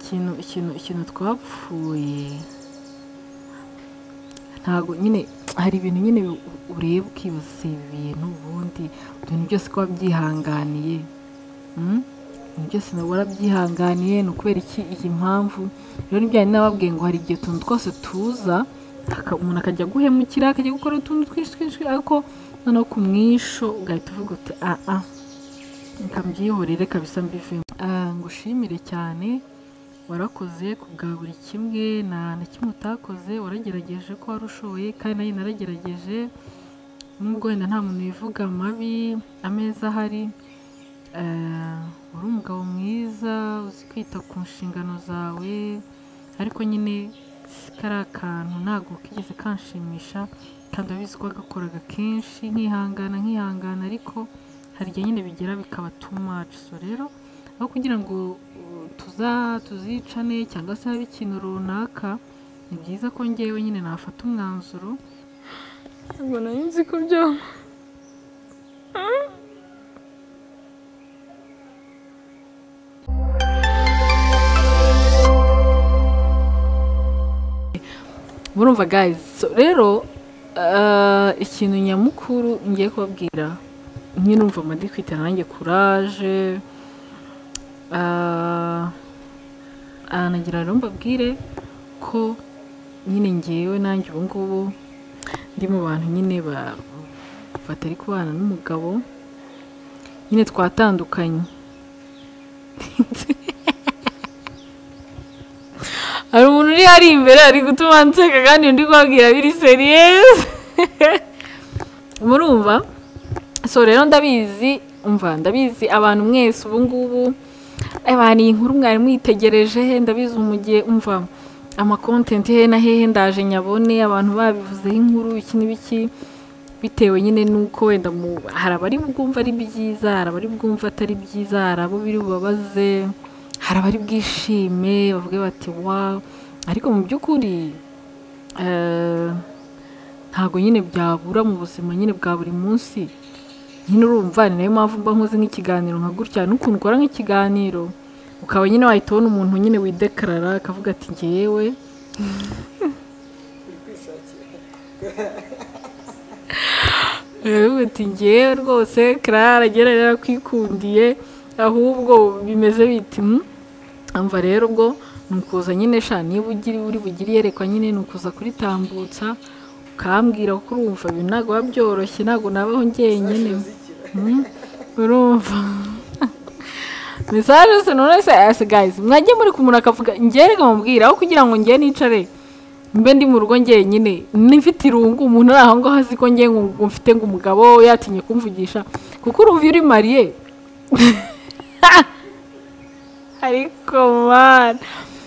ikintu ikintu ikintu twapfuye. Ntabwo nyine hari ibintu nyine ureba ukibaza se ibi bintu ubundi ibintu byose ko wabyihanganiye Mm? ibintu byose nawe warabyihanganiye ni ukubera iki iyi mpamvu? Rero ni byo nababwiye ngo hari igihe utuntu twose tuza umuntu akajya guhemukira akajya gukora utuntu twinshi twinshi ariko noneho ku mwisho ugahita uvuga uti ah ah reka mbyihorere kabisa mbivemo Ah, ngushimire cyane. Warakoze ku bwa buri kimwe na kimwe utakoze waragerageje ko wari ushoboye kandi nanjye naragerageje. Nubwo wenda nta muntu wivuga mabi ameza ahari eh, uri umugabo mwiza uzi kwita ku nshingano zawe ariko nyine kariya kantu ntabwo kigeze kanshimisha kandi urabizi ko wagakoraga kenshi nkihangana nkihangana ariko hari igihe nyine bigera bikaba too so rero aho kugira ngo tuzicane cyangwa se habe ikintu runaka ni byiza ko ngewe nyine nafata umwanzuro. Ntabwo nari nzi ko byaba murumva guys so rero uh, ikintu nyamukuru ngiye kubabwira nyine umva madi kwitera nanjye courage uh, uh, nagira rero mbabwire ko nyine ngewe nanjye ubu ngubu ndi mu bantu nyine ba- batari kubana n'umugabo nyine twatandukanye. Hari umuntu uri hari imbere ari gutuma nseka kandi undi kubabwira biri seriyeze murumva? So rero ndabizi umva ndabizi abantu mwese ubu ngubu abantu iyi nkuru mwari mwitegereje ndabizi ubu mu gihe umva amakontenti he na hehe ndaje nyabone abantu babivuzeho inkuru iki n'ibiki bitewe nyine n'uko wenda hari abari bwumva ari byiza hari abari bwumva atari byiza hari abo biri bubabaze hari abari bwishime bavuge bati wa ariko mu by'ukuri eh, ntabwo nyine byabura mu buzima nyine bwa buri munsi. Nyine urumva ni na yo mpamvu mba nkoze nk'ikiganiro nka gutya n'ukuntu ukora nk'ikiganiro ukaba nyine wahita ubona umuntu nyine widekarara akavuga ati ngewe ati ngewe rwose karara agera yarakwikundiye ahubwo bimeze biti "Hmm?" amva rero ubwo ni ukuza nyine sha niba uri bugire iyerekwa nyine ni ukuza kuritambutsa ukambwira ko urumva ibintu ntabwo biba byoroshye ntabwo nabaho njyenyine Hmm? Urumva. Mesaje se none se ase guys mwajye muri ku muntu akavuga njye reka mubwira aho kugira ngo njye nicare mbe ndi mu rugo njyenyine. Nifite irungu umuntu ari aho ngaho azi ko njye ngo mfite ngo umugabo yatinye kumvugisha kuko urumva iyo uri mariye ariko man.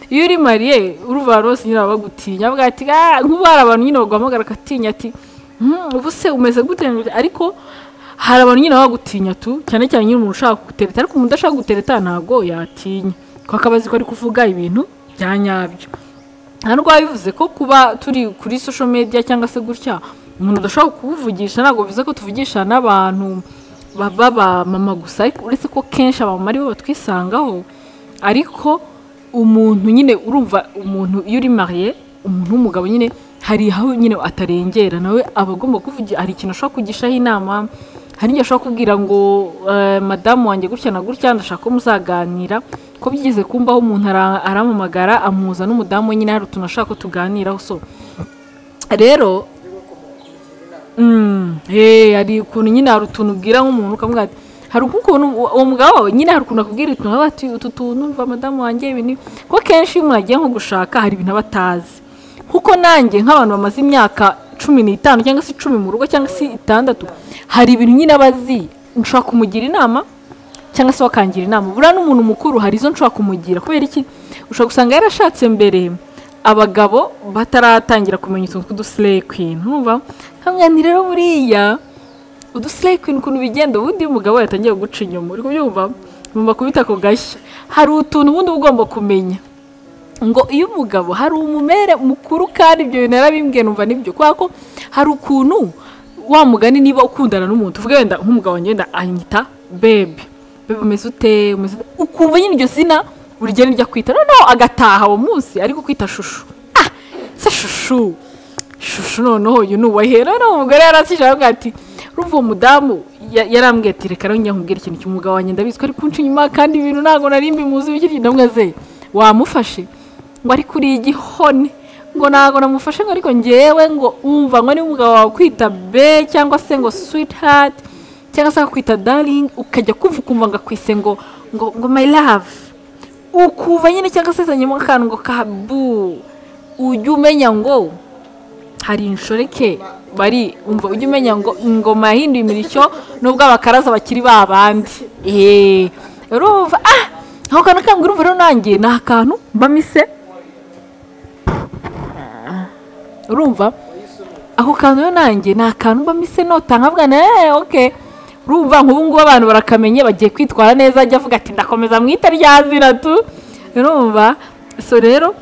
Iyo uri mariye urumva bose nyine baba bagutinya bavuga ati "Ah," nk'ubu hari abantu nyine baguhamagara akatinya ati "Hmm, ubu se umeze gute? Ariko hari abantu nyine baba bagutinya tu? Cyane cyane nyine umuntu ushaka gutereta ariko umuntu udashaka gutereta ntabwo yatinya. Kuko aba azi ko ari kuvuga ibintu bya nyabyo. Nta biba bivuze ko kuba turi kuri social media cyangwa se gutya umuntu udashobora kuwuvugisha ntabwo bivuze ko tuvugisha n'abantu baba ba mama gusa. Uretse ko kenshi abamama ari bo batwisangaho. Ariko umuntu nyine urumva umuntu iyo uri mariye umuntu w'umugabo nyine hari aho nyine atarengera. Nawe aba agomba kuvugira hari ikintu ashobora kugishaho inama hari n'igihe ashobora kubwira ngo eh, madamu wanjye gutya na gutya ndashaka ko muzaganira. Ko byigeze kumbaho umuntu ara- arampamagara amuhuza n'umudamu we nyine hari utuntu ashaka ko tuganiraho so rero Mm, eh, hari ukuntu nyine hari utuntu ubwira nk'umuntu ukamubwira ati hari ukuntu uwo mugabo wawe nyine hari ukuntu akubwira utuntu ati utu tuntu mva madamu wanjye ibi ni kuko kenshi iyo umuntu agiye nko gushaka hari ibintu aba atazi. Kuko nanjye nk'abantu bamaze imyaka cumi n'itanu cyangwa se icumi mu rugo cyangwa se itandatu. Hari ibintu nyine aba azi? Nshobora kumugira inama cyangwa se bakangira inama. Buriya n'umuntu mukuru hari izo nshobora kumugira. Kubera iki? Ushobora gusanga yarashatse mbere abagabo bataratangira kumenya utuntu tw'udusileyi kwini numva nkamwe ni rero buriya udusileyi kwini ukuntu bigenda ubundi umugabo yatangiye guca inyuma. Uri kubyumva? Ngomba kubita ako gashya. Hari utuntu ubundi uba ugomba kumenya. Ngo iyo umugabo hari umumere mukuru kandi ibyo bintu yarabimbwiye numva ni byo kubera ko hari ukuntu wa mugani niba ukundana n'umuntu uvuge wenda nk'umugabo wenda anyita bebe bebe umeze ute? Ukumva nyine iryo zina buri gihe niryo kwita noneho agataha uwo munsi ariko kwita shushu. Ah! Se shushu. Shushu noneho uyu ni uwahe noneho umugore yarasije aravuga ati urumva uwo mudamu ya- yarambwiye ati reka rero njya nkubwira ikintu cy'umugabo wanjye ndabizi ko ari kunca inyuma kandi ibintu ntabwo nari mbimuzi bikiri ndamwe ze wamufashe? Ngo ari kuri igihone ngo ntabwo namufashe ngo ariko ngewe ngo umva ngo niba umugabo wawe kwita be cyangwa se ngo sweetheart cyangwa se akakwita darling ukajya kumva ukumva ngo akwise ngo ngo ngo my love. Ukuva nyine cyangwa se zanyemo akantu ngo kabu ujye umenya ngo hari inshoreke bari umva ujye umenya ngo ingoma yahinduye imirishyo nubwo abakaraza bakiri ba bandi. Eee urumva? Ah! Ako kantu urumva rero nanjye ni akantu mbamise urumva? Ako kantu rero nanjye ni akantu mbamise nota nkavuga na eee oke urumva nk'ubu ngubu abantu barakamenye bagiye kwitwara neza ajya avuga ati ndakomeza mwita rya zina tu. Urumva? So rero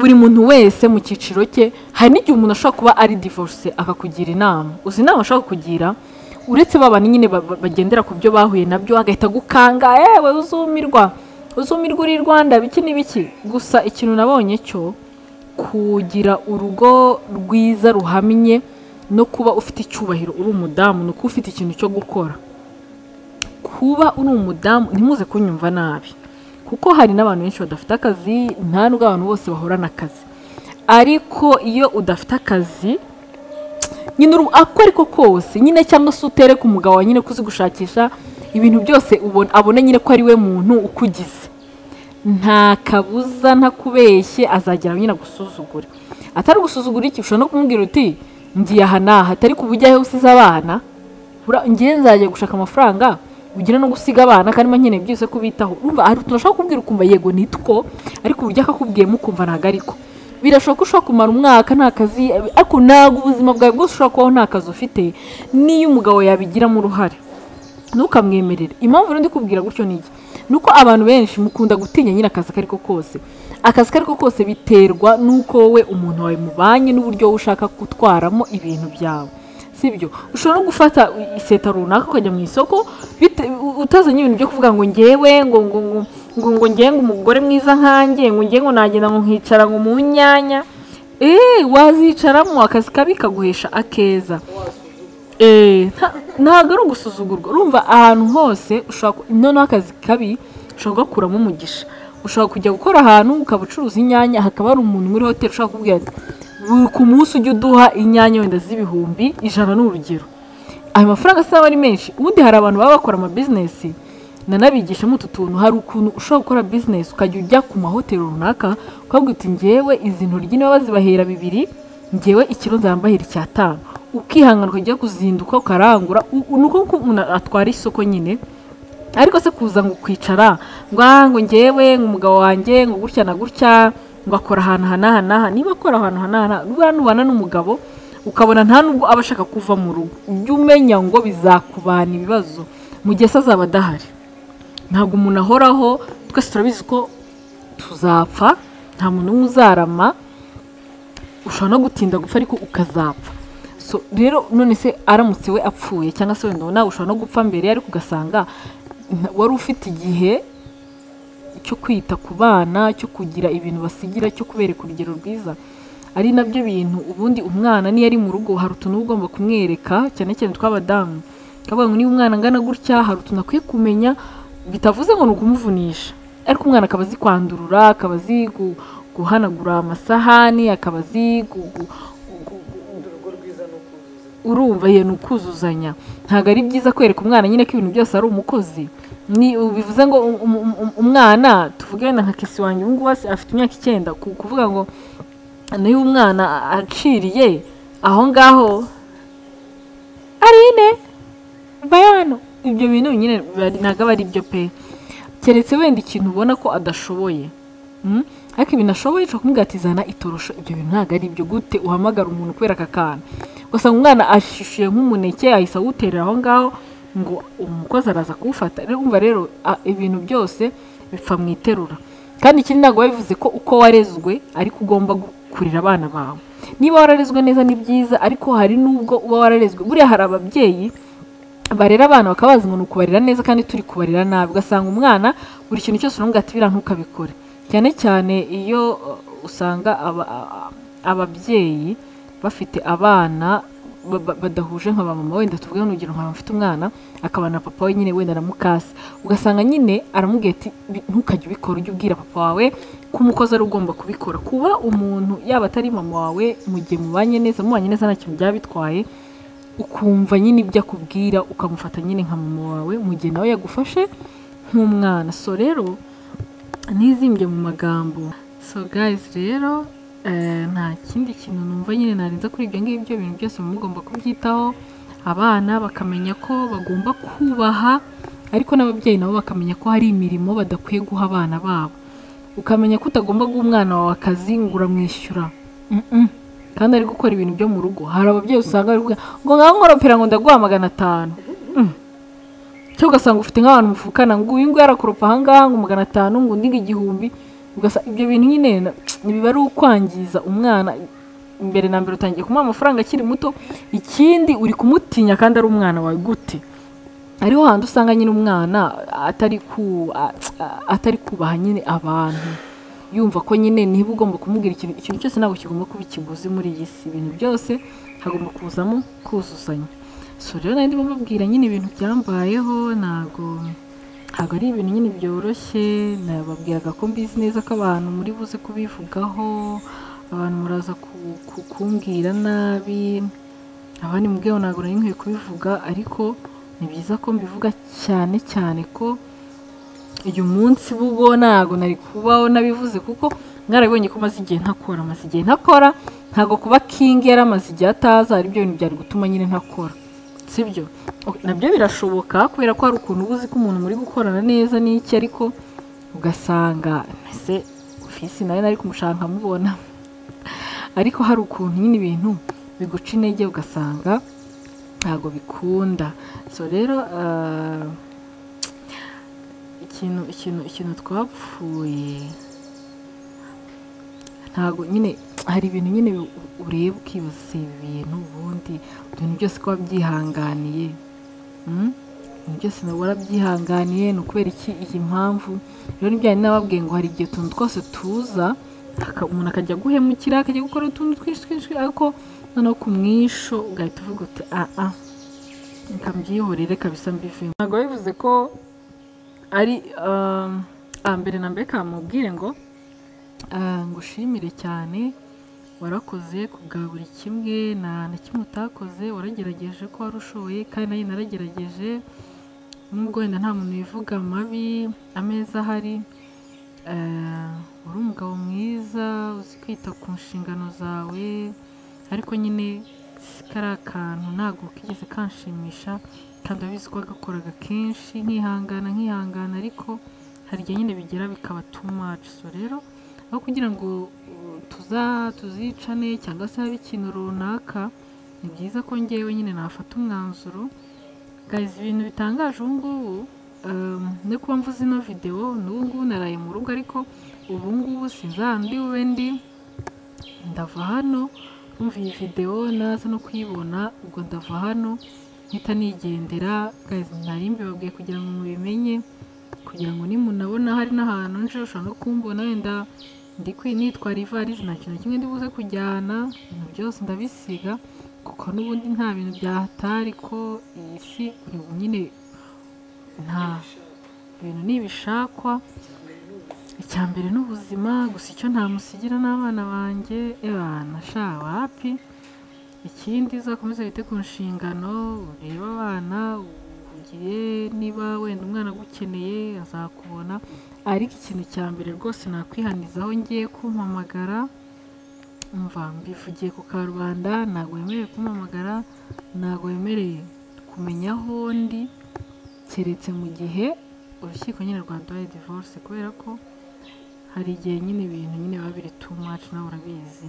buri muntu wese mu cyiciro cye hari n'igihe umuntu ashobora kuba ari divorce akakugira inama. Uzi inama ashobora kukugira? Uretse ba bantu nyine ba- ba- bagendera ku byo bahuye na byo agahita agukanga yewe uzumirwa. Uzumirwa uri rwanda biki n'ibiki gusa ikintu nabonye cyo kugira urugo rwiza ruhamye no kuba ufite icyubahiro uri umudamu ni ukuba ufite ikintu cyo gukora. Kuba uri umudamu ntimuze kunyumva nabi kuko hari n'abantu benshi badafite akazi nta nubwo abantu bose bahorana akazi. Ariko iyo udafite akazi nyine ako ariko kose nyine cyangwa se utereka umugabo wawe nyine kuzi gushakisha ibintu byose abona nyine ko ari we muntu ukugize. Nta kabuza ntakubeshye azagera nyine agusuzugure atari gusuzugura iki? Ushobora no kumubwira uti ngiye aha n'aha. Atari ku bujyahe usize abana? Ngiye nzajya gushaka amafaranga ugira no gusiga abana kandi nkeneye byose kubitaho. Urumva hari utuntu ashobora kubwira ukumva yego nitwo ariko uburyo akakubwiyemo ukumva ntabwo ariko birashoboka ushobora kumara umwaka nta kazi ariko ntabwo ubuzima bwawe bwose ushobora kubaho nta kazi ufite n'iyo umugabo yabigiramo uruhare. Ntukamwemerere. Impamvu rero kubwira gutyo ni iki? Ni uko abantu benshi mukunda gutinya nyine akazi ako ari ko kose. Akazi ako ari ko kose biterwa n'uko wowe umuntu wawe mubanye n'uburyo ushaka gutwaramo ibintu byawe. Sibyo ushobora no gufata iseta runaka ukajya mu isoko utazanye ibintu byo kuvuga ngo ngewe ngo ngo ngo ngo ngo ngewe ngo umugore mwiza nkanjye ngo ngo nagenda ngo nkicara ngo mu nyanya. Eee wazicaramo akazi kabi kaguhesha akeza. Eh, ntabwo ari ugusuzugurwa. Urumva ahantu hose ushobora noneho akazi kabi ushobora kugakuramo umugisha. Ushobora kujya gukora ahantu ukaba ucuruza inyanya hakaba hari umuntu muri hoteli ushobora kubwira ati "Buri ku munsi ujya uduha inyanya wenda z'ibihumbi ijana ni urugero. Ayo mafaranga asaba ari menshi. Ubundi hari abantu baba bakora amabizinesi nanabigishamo utu tuntu. Hari ukuntu ushobora gukora bizinesi ukajya ujya ku mahoteli runaka ukabwira uti ngewe izi ntoryi niba bazibahera bibiri ngewe ikiro nzambahera icyatanu ukihangana ukajya kuzinduka ukarangura ni uko umuntu atwara isoko nyine ariko se kuza ngo kwicara ngo ngo ngewe ngo umugabo wanjye ngo gutya na gutya ngo akora ahantu aha n'aha n'aha niba akora ahantu aha n'aha n'aha nubwo nubana n'umugabo ukabona nta nubwo aba ashaka kuva mu rugo. Ujye umenya ngo bizakubana ibibazo mu gihe se azaba adahari. Ntabwo umuntu ahoraho twese turabizi ko tuzapfa nta muntu n'umwe uzarama ushobora no gutinda gupfa ariko ukazapfa. Rero none se aramutse we apfuye cyangwa se wenda nawe ushobora no gupfa mbere ariko ugasanga wari ufite igihe cyo kwita ku bana cyo kugira ibintu basigira cyo kubereka urugero rwiza. Ari na byo bintu ubundi umwana niyo ari mu rugo hari utuntu uba ugomba kumwereka cyane cyane tw'abadamu kavuga ngo niba umwana angana gutya hari utuntu akwiye kumenya bitavuze ngo ni ukumuvunisha. Ariko umwana akaba azi kwandurura akaba azi gu- guhanagura amasahani akaba azi urumva ni ukuzuzanya. Ntabwo ari byiza kwereka umwana nyine ko ibintu byose ari umukozi. Ni bivuze ngo um- um- um- umwana tuvuge wenda nka kesi wanjye ubu ngubu afite imyaka icyenda ku- kuvuga ngo niba umwana aciriye aho ngaho arine bayano ibyo bintu nyine ntabwo aba ari byo pe. Keretse wenda ikintu ubona ko adashoboye Mm? ariko ibintu ashoboye ushobora kumubwira ati zana itorosho. Ibyo bintu ntabwo ari ibyo gute uhamagara umuntu kubera aka kantu ugasanga umwana ashishuye nk'umuneke ahise awuterera aho ngaho ngo umukozi araza kuwufata. Rero umva rero ibintu byose bipfa mu iterura. Kandi ikindi ntabwo bivuze ko uko warezwe ariko ugomba kurera abana bawe. Niba wararezwe neza ni byiza ariko hari n'ubwo uba wararezwe. Buriya hari ababyeyi barera abana bakabazi ngo ni ukubarera neza kandi turi kubarera nabi. Ugasanga umwana buri kintu cyose uramubwira ati biriya ntukabikore. Cyane cyane iyo usanga ababyeyi bafite abana ba- ba- badahuje nka ba mama wenda tuvuge nk'urugero nka mfite umwana akaba na papa we nyine wenda na mukase ugasanga nyine aramubwira ati "Bi- ntukajye ubikora ujye ubwira papa wawe ko umukozi ari ugomba kubikora. Kuba umuntu yaba atari mama wawe mu gihe mubanye neza mubanye neza nta kintu byaba bitwaye ukumva nyine ibyo akubwira ukamufata nyine nka mama wawe mu gihe nawe yagufashe nk'umwana. So rero ntizimbye mu magambo. So guys rero nta kindi kintu numva nyine narenza kuri ibyo ngibyo ibintu byose muba mugomba kubyitaho. Abana bakamenya ko bagomba kubaha ariko n'ababyeyi nabo bakamenya ko hari imirimo badakwiye guha abana babo. Ukamenya ko utagomba guha umwana wawe akazi ngo uramwishyura. Kandi ari gukora ibintu byo mu rugo. Hari ababyeyi usanga bari ngo ngaho nkoropera ngo ndaguha magana atanu Mm. cyangwa ugasanga ufite nk'abantu mufukana ngo uyu nguyu arakoropa ahangaha ngo magana atanu ngo undi igihumbi. Ugasanga ibyo bintu nyine biba ari ukwangiza umwana. Mbere na mbere utangiye kumuha amafaranga akiri muto ikindi uri kumutinya kandi ari umwana wawe gute? Ariho hantu usanga nyine umwana atari ku atari kubaha nyine abantu. Yumva ko nyine niba ugomba kumubwira ikintu ikintu cyose ntabwo kigomba kuba ikiguzi muri iyi si. Ibintu byose hagomba kuzamo kuzuzanya. So rero nari ndimo nyine ibintu byambayeho ntabwo ntabwo ari ibintu nyine byoroshye. Nababwiraga ko mbizi neza ko abantu muri buze kubivugaho abantu muraza ku- ku- kumbwira nabi. Abandi mubwiho ntabwo nari nkwiye kubivuga ariko ni byiza ko mbivuga cyane cyane ko uyu munsi bubo ntabwo nari kubaho nabivuze kuko mwarabibonye ko maze igihe ntakora maze igihe ntakora ntabwo kuba kingi yari amaze igihe ataza ari byo bintu byari gutuma nyine ntakora. Sibyo? Nabyo birashoboka kubera ko hari ukuntu uba uzi ko umuntu muri gukorana neza n'iki ariko ugasanga ese ofisi na yo nari kumushaka nkamubona ariko hari ukuntu nyine ibintu biguca intege ugasanga ntabwo bikunda. So rero ah, ikintu ikintu ikintu twapfuye ntabwo nyine hari ibintu nyine ureba ukibaza ibi bintu ubundi ibintu byose ko wabyihanganiye Mm? ibintu byose warabyihanganiye ni ukubera iki? Iyi mpamvu. Rero ni byo nababwiye ngo hari igihe utuntu twose tuza umuntu akajya guhemukira akajya gukora utuntu twinshi twinshi ariko noneho ku mwisho ugahita uvuga uti ah ah reka mbyihorere kabisa mbivemo ntabwo bivuze ko ari um, ah, mbere na mbere kamubwire ngo ah, ngushimire cyane warakoze ku bwa buri kimwe nta na kimwe utakoze waragerageje ko wari ushoboye kandi nanjye naragerageje nubwo wenda nta muntu wivuga amabi ameza ahari eh, uri umugabo mwiza uzi kwita ku nshingano zawe ariko nyine kari akantu ntabwo kigeze kanshimisha kandi abizi ko wagakoraga kenshi nkihangana nkihangana ariko hari igihe nyine bigera bikaba too so rero aho kugira ngo tuzicane cyangwa se habe ikintu runaka ni byiza ko ngewe nyine nafata umwanzuro. Guys ibintu bitangaje ubu ngubu um, no kuba mvuze ino videwo n'ubu ngubu naraye mu rugo ariko ubu ngubu sinzi ahantu ndi ndava hano numva iyi videwo naza no kuyibona ubwo ndava hano mpita nigendera. Nari mbibabwiye kugira ngo mubimenye kugira ngo nimunabona hari n'ahantu nje ushobora no kumbona wenda ndi nitwara ivarizi nta kintu kimwe ndi buze kujyana. Ibintu byose ndabisiga kuko n'ubundi nta bintu byahatari ko iyi si nyine nta ibintu nibishakwa. Icya mbere ni ubuzima gusa icyo ntamusigira n'abana banjye ebana sha wapi? Ikindi uzakomeza wite ku nshingano urebe abana ugire niba wenda umwana agukeneye azakubona. Ariko ikintu cya mbere rwose nakwihanizaho ngiye kumpamagara umva mbivugiye ku karubanda ntabwo wemerewe kumpamagara ntabwo wemerewe kumenya aho ndi keretse mu gihe urukiko nyine rwaduhaye divorce kubera ko hari igihe nyine ibintu nyine biba biri too much nawe urabizi.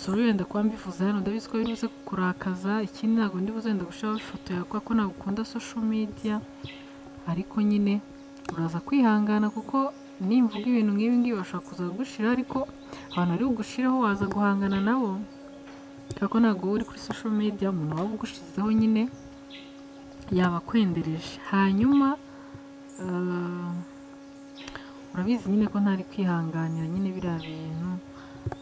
So wenda kuba mbivuze hano ndabizi ko biruze kukurakaza ikindi ntabwo ndi buze wenda gushiraho ifoto kubera ko ntabwo ukunda social media ariko nyine uraza kwihangana kuko nimvuga ibintu nk'ibi ngibi bashobora kuza kugushira ariko abantu bari bugushiraho waza guhangana nabo. Kubera ko ntabwo uri kuri social media umuntu waba ugushizeho nyine yabakwendereje hanyuma eh, urabizi nyine ko ntari kwihanganira nyine biriya bintu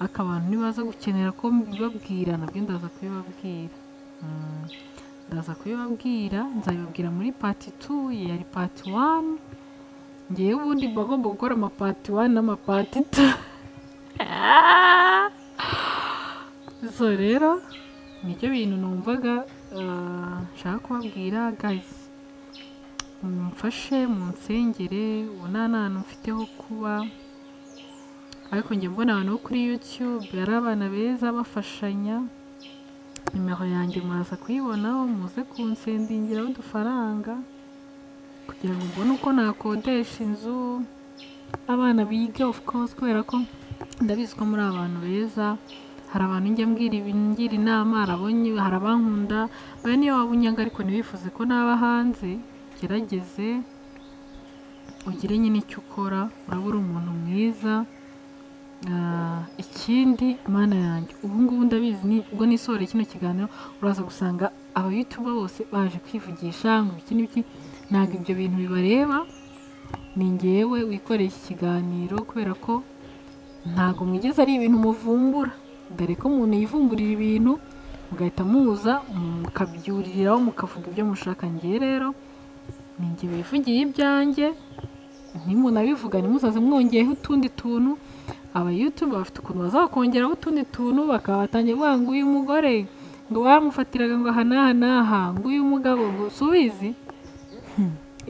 ariko abantu nibaza gukenera ko mbibabwira na byo ndaza kubibabwira. Mm, ndaza kubibabwira nzabibabwira muri pati tu yari pati wani ngewe ubundi mba ngomba gukora amapati wani n'amapati tu so rero ni byo bintu numvaga eh, nshaka kubabwira guys. Mumfashe munsengere ubona nta hantu mfite ho kuba. Ariko njye mbona abantu bo kuri youtube ari abana beza bafashanya. Nimero yanjye muraza kuyibonaho muze kunsendingiraho udufaranga. Kugira ngo mbone uko nakodesha inzu abana biga of course kubera ko ndabizi ko muri abantu beza hari abantu njya mbwira ngira inama hari abankunda bari niyo waba unyanga ariko ntibifuze ko naba hanze gerageze ugire nyine icyo ukora uraba uri umuntu mwiza. Ah, ikindi mana yanjye ubu ngubu ndabizi ubwo nisohora kino kiganiro uraza gusanga abayutuba bose baje kwivugisha ngo ibiki n'ibiki ntabwo ibyo bintu bibareba. Ni ngewe wikoreye iki kiganiro kubera ko ntabwo mwigeze ari ibintu muvumbura. Dore ko umuntu yivumburira ibintu mugahita muza mukabyuririraho mukavuga ibyo mushaka. Ngewe rero ni njye wivugiye ibyanjye ntimunabivuga ntimuzaze mwongeyeho utundi tuntu. Abayutubu bafite ukuntu bazakongeraho utundi tuntu bakaba batangiye kuvuga ngo uyu mugore. Ngo bamufatiraga ngo aha n'aha n'aha. Ngo uyu mugabo ngo si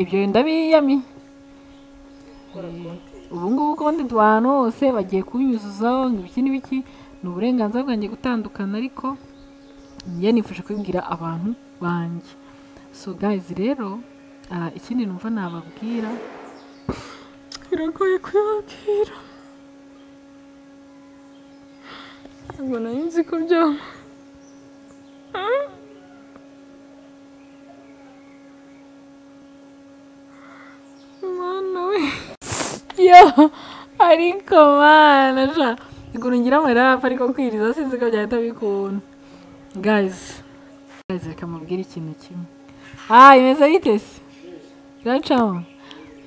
ibyo ndabiyami ubu ngubu ubundi abantu hose bagiye kubinyuzuzaho ngo ibiki n'ibiki ni uburenganzira bwanjye gutandukana ariko njye nifashe kubibwira abantu banjye. So guys rero ah, ikindi numva nababwira biragoye kubibabwira ntabwo nari nzi ko byaba mwana we yo ariko mana iguru ngira amarapa ariko kwiriza sinzi ko byahita bikunda guys. Guys reka mubwire ikintu kimwe ah imeze bite se iracamo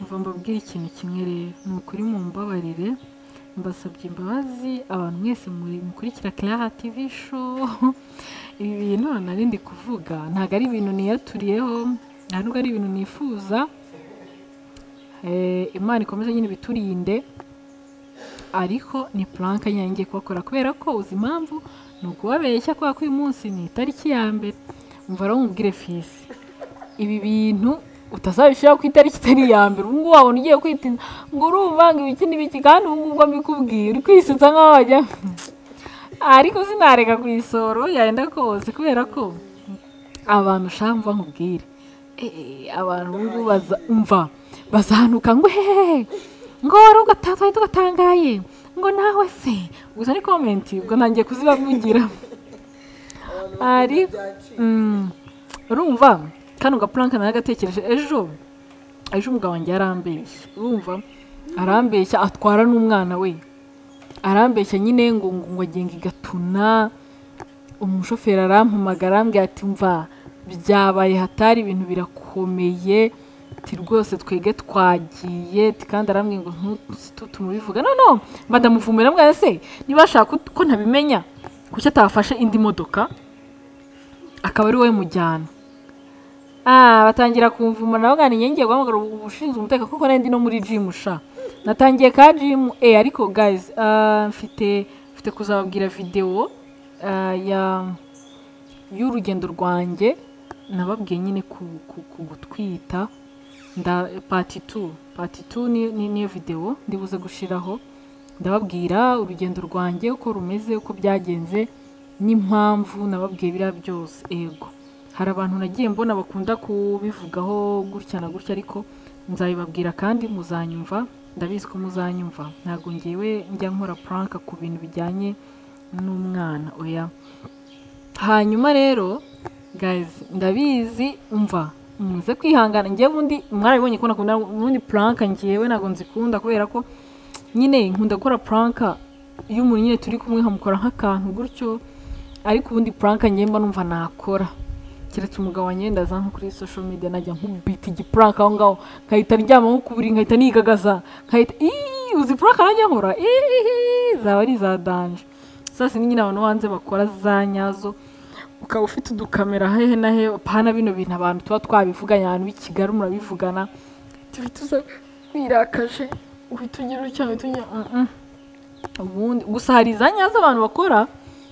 mva mbabwire ikintu kimwe rero ni ukuri mumbabarire mbasabye imbabazi abantu mwese mukurikira Clara TV show ibi bintu nari ndi kuvuga ntabwo ari ibintu niyaturiyeho nta nubwo ari ibintu nifuza imana ikomeze nyine ibiturinde ariko ni puranka nyine ngiye kubakora. Kubera ko uzi impamvu ni ukubabeshya kubera ko uyu munsi ni itariki ya mbere. Umva rero nkubwire fisi ibi bintu utazabishyira ku itariki itari iya mbere. Ubu ngubu wabona ugiye kwitinza ngo urumva ngo ibiki n'ibiki kandi ubu ngubu mbikubwiye uri kwisetsa nk'aho wajya. Ariko sinareka ku isoro yenda kose kubera ko abantu ushaka mva nkubwire. Eh, abantu ubu ngubu baza umva. Bazahanuka ngo hehehe ngo wari ugatataye tugatangaye ngo nawe se gusa ni komenti ubwo ntangiye kuzibavugira ariko mm, urumva kano gapuranka naragatekereje ejo ejo umugabo wanjye yarambeshya urumva arambeshya atwara n'umwana we arambeshya nyine ngo ngo ngo agenga igatuna umushoferi arampamagara arambwira ati mva byabaye hatari ibintu birakomeye ati rwose twege twagiye kandi arambwira ngo ntutumubivuga no no mba ndamuvumira mbwa se niba ashaka ko- ntabimenya? Kuki atafashe indi modoka? Akaba ari wowe mujyana. Ah, batangira kumvuma nawe ngani ngiye guhamagara ubushinzwe umutekano kuko nari ndi no muri gym sha. Natangiye ka gym eh ariko guys ah, mfite mfite kuzababwira video ah, y'urugendo rwanjye. Nababwiye nyine ku gutwita. Nda pati tu pati tu ni, ni, niyo video ndibuze gushiraho. Ndababwira urugendo rwanjye uko rumeze uko byagenze n'impamvu nababwiye biriya byose. Ego. Hari abantu nagiye mbona bakunda kubivugaho gutya na gutya ariko nzabibabwira kandi muzanyumva. Ndabizi ko muzanyumva. Ntabwo ngewe njya nkora puranka ku bintu bijyanye n'umwana oya. Hanyuma rero guys ndabizi umva. Muze kwihangana. Njyewe ubundi mwarabibonye ko nakunda ubundi puranka njyewe ntabwo nzikunda kubera ko nyine nkunda gukora puranka iyo umuntu nyine turi kumwe nkamukora nk'akantu gutyo ariko ubundi puranka njyewe mba numva nakora. Keretse umugabo wanjye wenda aza nko kuri social media najya nkubita igipuranka aho ngaho. Nkahita ndyama nko ku buriri nkahita nigagaza nkahita iii uzi puranka nanjye nkora? Iii zaba ari iza danje. Sasa nyine abantu hanze bakora za nyazo. Ukaba ufite udukamera hehe na hehe pana bino bintu abantu tuba twabivuganye ahantu b'i Kigali murabivugana. Tuhita uza wirakaje uhita ugira utya uhita ugira ubundi gusa hari iza nyazo abantu bakora?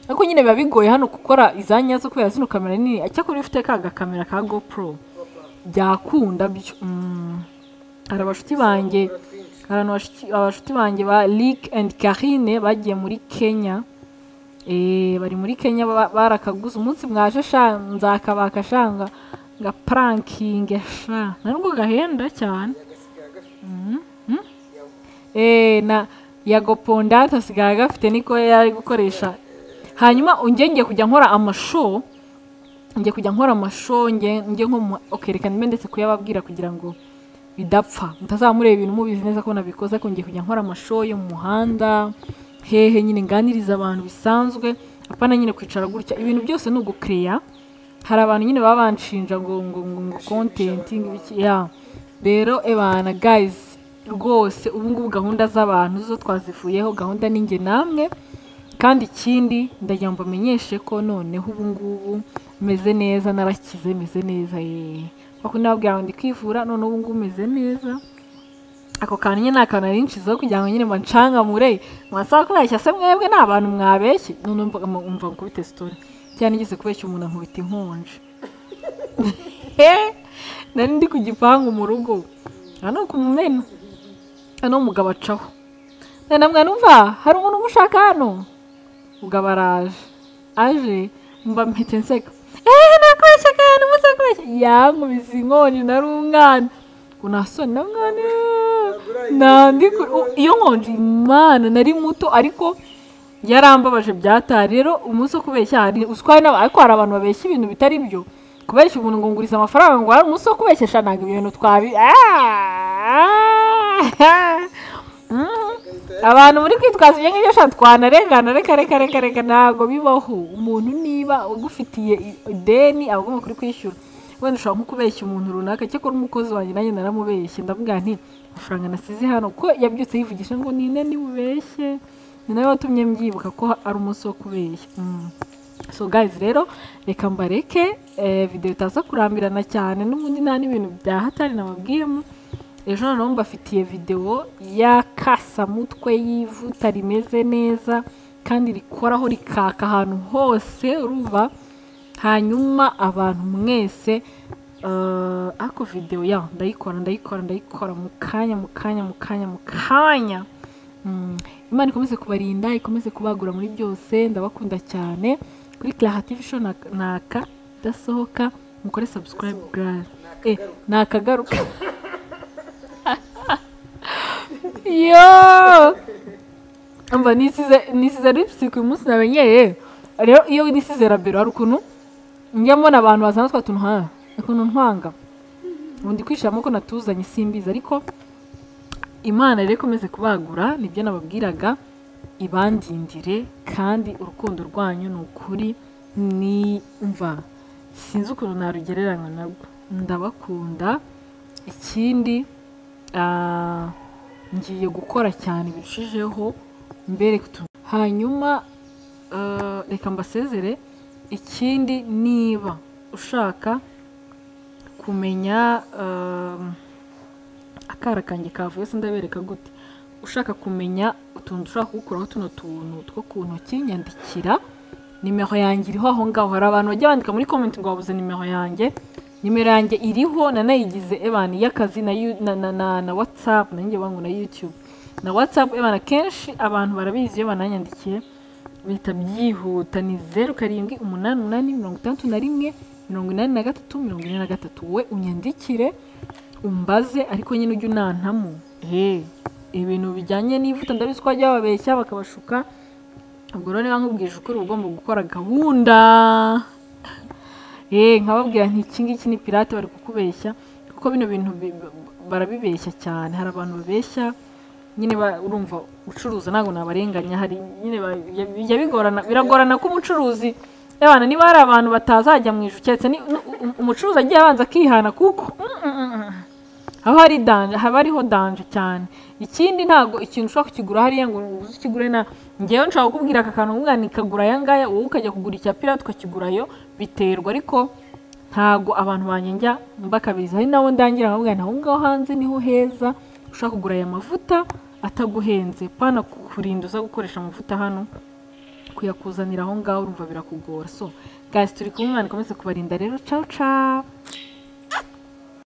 Ariko nyine biba bigoye hano gukora iza nyazo kubera zino kamera nini. Cyakora iyo ufite ka gakamera ka GoPro byakunda Mm. hari abashuti banjye hari abantu abashuti banjye ba Lick and Karine bagiye muri Kenya. Bari muri Kenya ba- barakaguze umunsi mwaje nzakabaka shanga nga pranking sha. Nubwo gahenda cyane. Mhm. Mhm. eh na yago pondata asigaye gafite niko yari gukoresha. Hanyuma ngiye kujya nkora amashow ngiye kujya nkora amashow nge nge nko nimbe ndetse kuyababwira kugira ngo bidapfa. Mutazamureba ibintu mubizi neza ko nabikoze ariko ngiye kujya nkora amashow yo mu muhanda. Hehe nyine nganiriza abantu bisanzwe. Apana nyine kwicara gutya. Ibintu byose ni ugukereya hari abantu nyine baba banshinja ngo ngo ngo ngibiki ya. Rero ebana guys rwose ubu ngubu gahunda z'abantu zo twazivuyeho gahunda ni njye namwe. Kandi ikindi ndagira ngo mbamenyeshe ko noneho ubu ngubu meze neza narakize meze neza yeee nababwira ngo ndi kwivura noneho ubu ngubu meze neza. Ako kantu nyine ni akantu nari nshizeho kugira ngo nyine mbancangamure mwasaba kubeshya se mwebwe ni abantu mwabeshye. Ngo umva nkubite sitori cyangwa nigeze kubeshya umuntu ankubita inkonje. Nari ndi ku gipangu mu rugo. Hano ku mumena hano umugabo acaho. Nari mwana umva hari umuntu umushaka hano? Umugabo araje. Aje mba mpetse nseka. Eee nakubeshya akantu muze kubeshya yankubise inkonje nari umwana. Ngo nasoni na mwana nandi iyo nkonje imana nari muto ariko yarambabaje byatari rero umunsi wo kubeshya hari uswari ariko hari abantu babeshya ibintu bitari byo. Kubeshya umuntu ngo ngurize amafaranga ngo hari umunsi wo kubeshya ntabwo ibintu twabi abantu muri kwitwaza ibyo ngibyo sha twanarengana reka reka reka reka ntabwo bibaho. Umuntu niba ugufitiye ideni aba agomba kuri kwishyura. Wenda ushobora nko kubeshya umuntu runaka cyakora umukozi wanjye nanjye naramubeshye. Ndavuga nti amafaranga nasize hano. Ko yabyutse yivugisha ngo nine niwubeshye ni nawe watumye mbyibuka ko ari umunsi wo kubeshya. So guys rero reka mbareke videwo itaza kurambirana cyane n'ubundi nta n'ibintu bya hatari nababwiyemo. Ejo noneho mbafitiye videwo y'akasamutwe y'ivuta rimeze neza kandi rikoraho rikaka ahantu hose urumva hanyuma abantu mwese ariko videwo ya ndayikora ndayikora ndayikora mu kanya mu kanya mu kanya mu kanya. Imana ikomeze kubarinda ikomeze kubagura muri byose ndabakunda cyane. Kuri clarativi show naka idasohoka mukore subscribe gare eh nakagaruka yo! Umva nisize nisize lipstick uyu munsi namenyeye rero iyo nisize rabero hari ukuntu njya mbona abantu bazana twa tuntu ha? Ukuntu ntwanga. Ubundi kwishiramo ko natuzanye simbizi. Ariko imana rero ikomeze kubagura ni byo nababwiraga. Ibandindire kandi urukundo rwanyu ni ukuri. Ni mva sinzi ukuntu narugereranywa narwo ndabakunda. Ikindi ngiye gukora cyane birushijeho. Mbere hanyuma reka mbasezere. Ikindi niba ushaka kumenya akara kanjye kavuye se ndabereka gute. Ushaka kumenya utuntu ushobora kugukuraho tuno tuntu two ku ntoki nyandikira nimero yanjye iriho aho ngaho. Hari abantu bajya bandika muri komenti ngo babuze nimero yanjye. Nimero yanjye iriho nanayigize ebana y'akazi na na na na watsapu nanjye bangu na yutube na watsapu ebana kenshi abantu barabizi iyo bananyandikiye. Bihita byihuta ni zeru karindwi umunani umunani mirongo itandatu na rimwe mirongo inani na gatatu mirongo ine na gatatu. Wowe unyandikire umbaze ariko nyine ujye unantamo. He ibintu bijyanye n'ivuta ndabizi ko bajya bababeshya bakabashuka. Ubwo rero niba nkubwije ukuri uba ugomba gukora gahunda. Eee nkababwira nti iki ngiki ni pirate bari kukubeshya kuko bino bintu barabibeshya cyane. Hari abantu babeshya nyine urumva ucuruza ntabwo nabarenganya hari nyine bijya bigorana biragorana ko umucuruzi Ebana niba hari abantu batazajya mu ijuru keretse umucuruzi agiye abanza akihana kuko haba hari danje haba hariho danje cyane. Ikindi ntabwo ikintu ushobora kukigura hariya ngo uze ukigure na ngewe nshobora kukubwira aka kantu nkubwira nikagura aya ngaya wowe ukajya kugura icya pirate ukakigurayo biterwa. Ariko ntabwo abantu banjya mbakabizi. Hari nabo ndangira nkabwira aho ngaho hanze ni ho heza. Ushobora kugura aya mavuta ataguhenze. Pana kurinda uza gukoresha amavuta hano kuyakuzanira aho ngaho urumva birakugora. So guys turi kumwe mwana kubarinda rero. Ciao ciao.